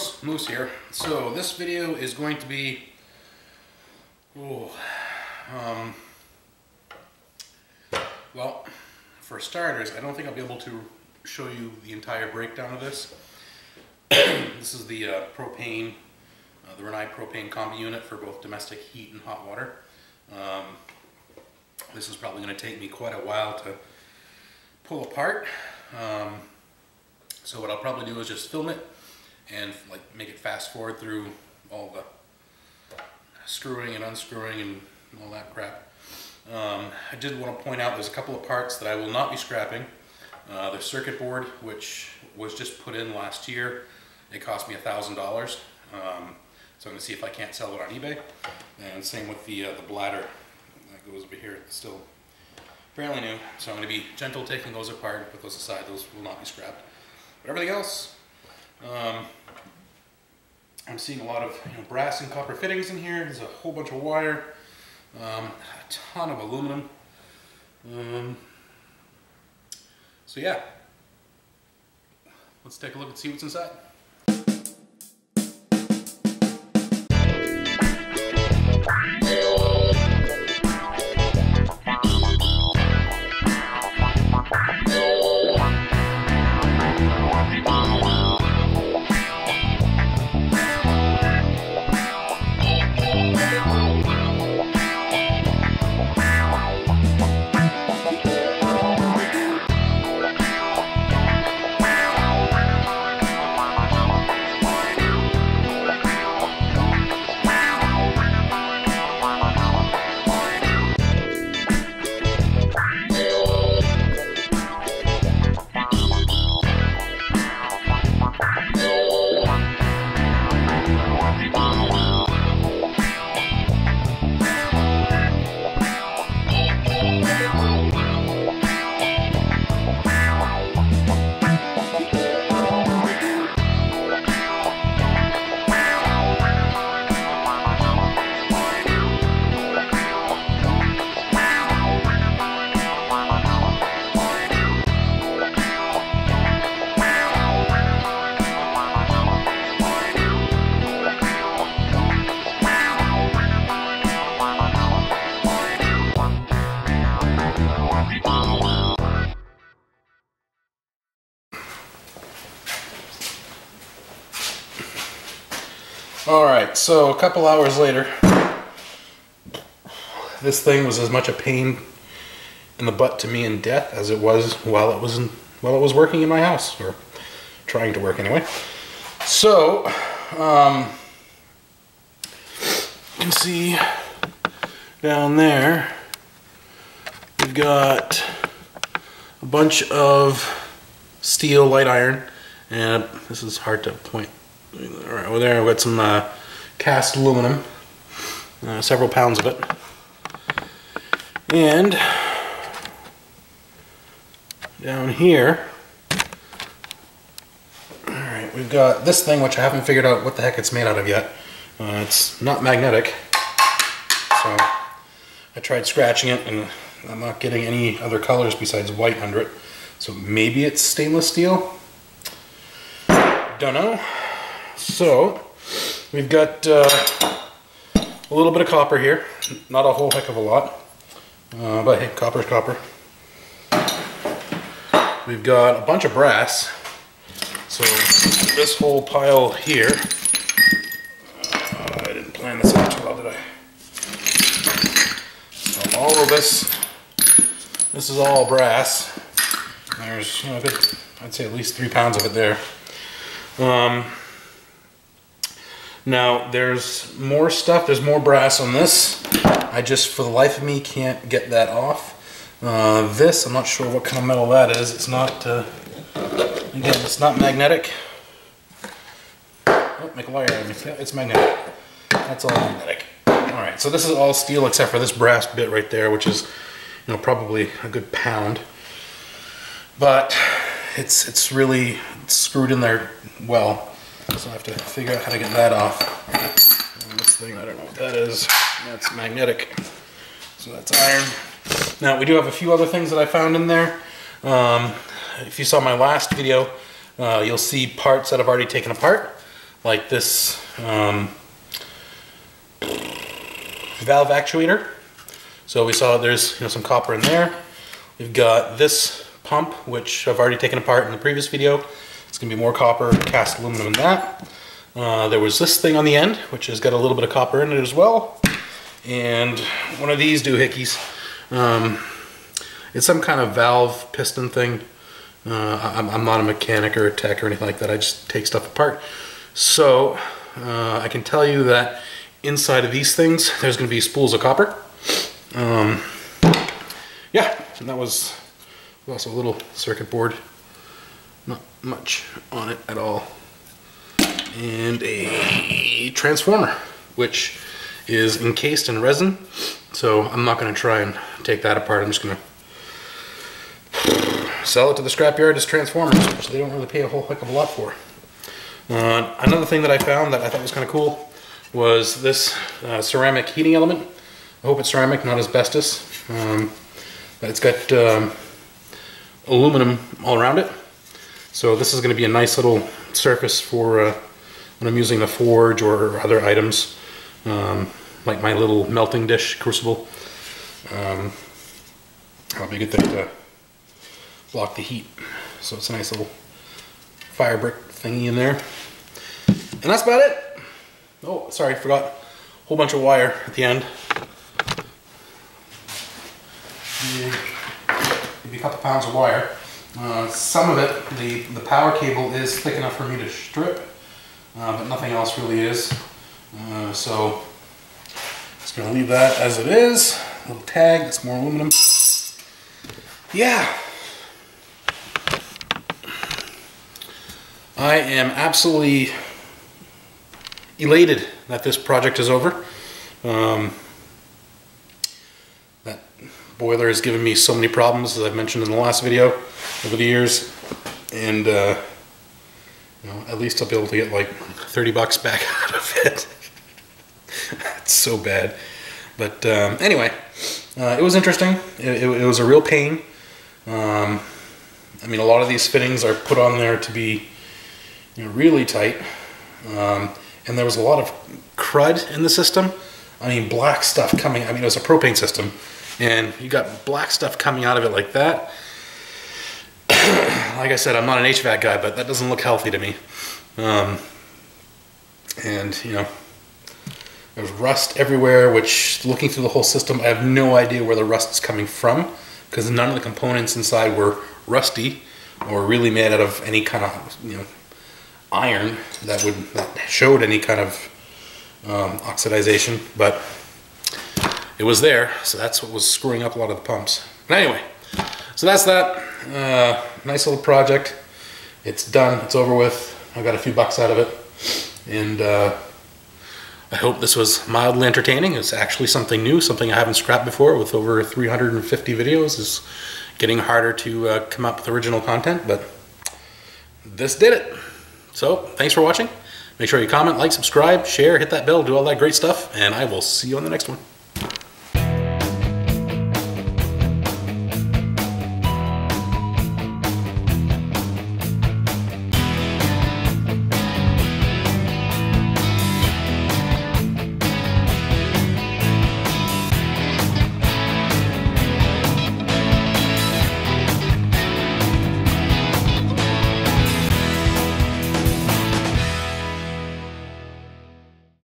folks, Moose here. So this video is going to be, oh, um, well, for starters, I don't think I'll be able to show you the entire breakdown of this. this is the uh, propane, uh, the Rinnai propane combi unit for both domestic heat and hot water. Um, this is probably going to take me quite a while to pull apart. Um, so what I'll probably do is just film it and like make it fast forward through all the screwing and unscrewing and all that crap. Um, I did want to point out there's a couple of parts that I will not be scrapping. Uh, the circuit board, which was just put in last year, it cost me a thousand dollars. Um, so I'm going to see if I can't sell it on eBay. And same with the uh, the bladder that goes over here. It's still fairly new, so I'm going to be gentle taking those apart, put those aside. Those will not be scrapped. But everything else, um, I'm seeing a lot of you know, brass and copper fittings in here. There's a whole bunch of wire, um, a ton of aluminum. Um, so yeah, let's take a look and see what's inside. All right, so a couple hours later, this thing was as much a pain in the butt to me in death as it was while it was in, while it was working in my house or trying to work anyway. So, um, you can see down there we've got a bunch of steel light iron, and this is hard to point Right over there, I've got some uh, cast aluminum, uh, several pounds of it. And down here, alright, we've got this thing which I haven't figured out what the heck it's made out of yet. Uh, it's not magnetic, so I tried scratching it and I'm not getting any other colors besides white under it. So maybe it's stainless steel? Don't know. So, we've got uh, a little bit of copper here. Not a whole heck of a lot. Uh, but hey, copper's copper. We've got a bunch of brass. So, this whole pile here. Uh, I didn't plan this out too well, did I? So, all of this, this is all brass. There's, you know, I'd say at least three pounds of it there. Um, now there's more stuff, there's more brass on this. I just, for the life of me, can't get that off. Uh, this, I'm not sure what kind of metal that is. It's not, uh, again, it's not magnetic. Oh, make a liar out of. Yeah, it's magnetic. That's all magnetic. All right, so this is all steel except for this brass bit right there, which is, you know, probably a good pound. But it's it's really screwed in there well. So I have to figure out how to get that off. And this thing, I don't know what that is. That's magnetic. So that's iron. Now we do have a few other things that I found in there. Um, if you saw my last video, uh, you'll see parts that I've already taken apart. like this um, valve actuator. So we saw there's you know some copper in there. We've got this pump, which I've already taken apart in the previous video. It's gonna be more copper, cast aluminum than that. Uh, there was this thing on the end, which has got a little bit of copper in it as well. And one of these doohickeys. Um, it's some kind of valve piston thing. Uh, I'm, I'm, not a mechanic or a tech or anything like that. I just take stuff apart. So uh, I can tell you that inside of these things, there's going to be spools of copper. Um, yeah, and that was also a little circuit board. Much on it at all. And a transformer, which is encased in resin. So I'm not going to try and take that apart. I'm just going to sell it to the scrapyard as transformers, which they don't really pay a whole heck of a lot for. Uh, another thing that I found that I thought was kind of cool was this uh, ceramic heating element. I hope it's ceramic, not asbestos. Um, but it's got um, aluminum all around it. So this is going to be a nice little surface for uh, when I'm using the forge or other items, um, like my little melting dish crucible. Um, a good thing to block the heat. So it's a nice little fire brick thingy in there. And that's about it. Oh, sorry, forgot. A whole bunch of wire at the end. Maybe a couple pounds of wire. Uh, some of it, the, the power cable is thick enough for me to strip, uh, but nothing else really is. Uh, so, just gonna leave that as it is. A little tag, that's more aluminum. Yeah, I am absolutely elated that this project is over. Um, boiler has given me so many problems, as I've mentioned in the last video, over the years. And, uh, you know, at least I'll be able to get like 30 bucks back out of it. it's so bad. But um, anyway, uh, it was interesting. It, it, it, was a real pain. Um, I mean, a lot of these fittings are put on there to be you know, really tight. Um, and there was a lot of crud in the system. I mean, black stuff coming. I mean, it was a propane system, and you got black stuff coming out of it like that. like I said, I'm not an HVAC guy, but that doesn't look healthy to me. Um, and you know, there's rust everywhere. Which, looking through the whole system, I have no idea where the rust is coming from because none of the components inside were rusty or really made out of any kind of you know iron that would that showed any kind of um, oxidization, but it was there, so that's what was screwing up a lot of the pumps. But anyway, so that's that. Uh, nice little project. It's done. It's over with. I got a few bucks out of it, and uh, I hope this was mildly entertaining. It's actually something new, something I haven't scrapped before. With over 350 videos, is getting harder to uh, come up with original content, but this did it. So thanks for watching. Make sure you comment, like, subscribe, share, hit that bell, do all that great stuff, and I will see you on the next one.